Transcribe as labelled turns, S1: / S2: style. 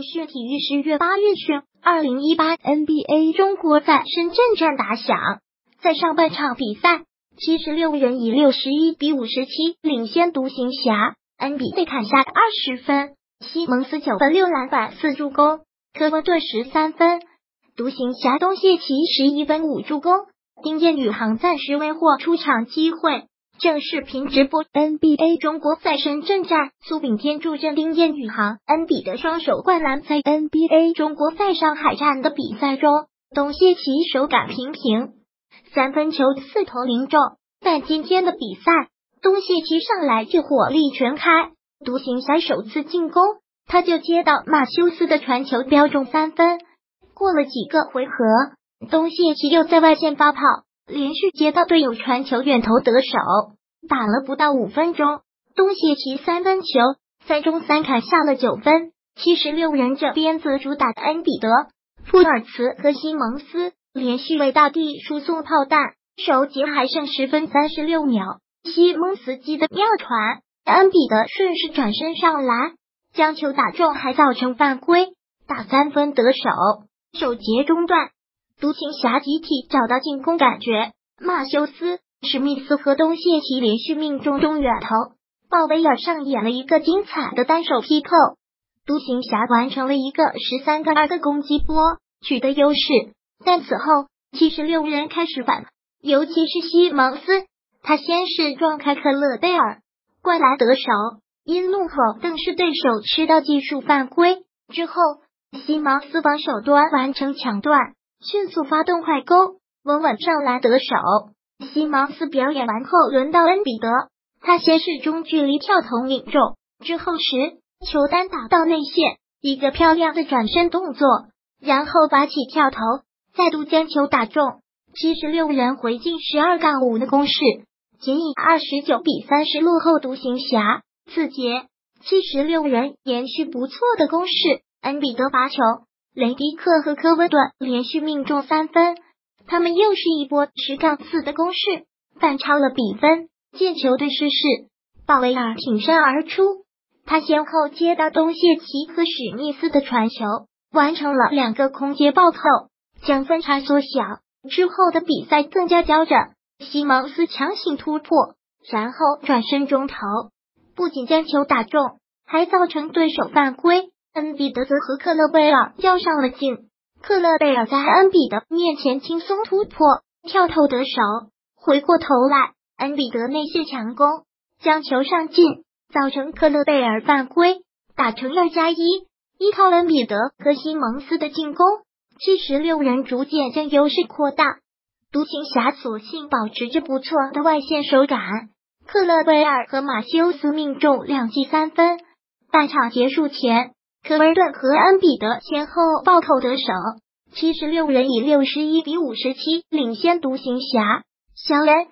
S1: 体育十月八日讯，二零一八 NBA 中国在深圳站打响，在上半场比赛，七十六人以六十一比五十七领先独行侠，NBA 被砍下二十分，西蒙斯九分六篮板四助攻，科温顿十三分，独行侠东契奇十一分五助攻，丁彦雨航暂时未获出场机会。正视频直播 NBA 中国在深圳站，苏炳添助阵丁彦雨航，恩比德双手灌篮。在 NBA 中国在上海站的比赛中，董谢奇手感平平，三分球四投零中。但今天的比赛，东谢奇上来就火力全开，独行侠首次进攻，他就接到马修斯的传球，标中三分。过了几个回合，东谢奇又在外线发跑。连续接到队友传球远投得手，打了不到五分钟，东契奇三分球三中三砍下了九分。七十六人这边则主打的恩比德、富尔茨和西蒙斯连续为大地输送炮弹，首节还剩十分三十六秒，西蒙斯基的妙传，恩比德顺势转身上篮，将球打中，还造成犯规，打三分得手。首节中断。独行侠集体找到进攻感觉，马修斯、史密斯和东谢奇连续命中中远投，鲍威尔上演了一个精彩的单手劈扣，独行侠完成了一个十三个二的攻击波，取得优势。但此后七十六人开始反，尤其是西蒙斯，他先是撞开克勒贝尔，灌篮得手，因怒吼更是对手吃到技术犯规。之后西蒙斯防守端完成抢断。迅速发动快攻，稳稳上篮得手。西蒙斯表演完后，轮到恩比德，他先是中距离跳投命中，之后时球单打到内线，一个漂亮的转身动作，然后拔起跳投，再度将球打中。七十六人回进十二杠五的攻势，仅以二十九比三十落后独行侠。次节，七十六人延续不错的攻势，恩比德罚球。雷迪克和科温顿连续命中三分，他们又是一波十杠四的攻势，反超了比分。见球队失势，鲍威尔挺身而出，他先后接到东谢奇和史密斯的传球，完成了两个空接暴扣，将分差缩小。之后的比赛更加焦着，西蒙斯强行突破，然后转身中投，不仅将球打中，还造成对手犯规。恩比德则和克勒贝尔较上了劲，克勒贝尔在恩比德面前轻松突破，跳投得手。回过头来，恩比德内线强攻，将球上进，造成克勒贝尔犯规，打成二加一。依靠恩比德和西蒙斯的进攻，七十六人逐渐将优势扩大。独行侠索性保持着不错的外线手感，克勒贝尔和马修斯命中两记三分。半场结束前。科尔顿和恩比德先后暴扣得手，七十六人以六十一比五十七领先独行侠。小人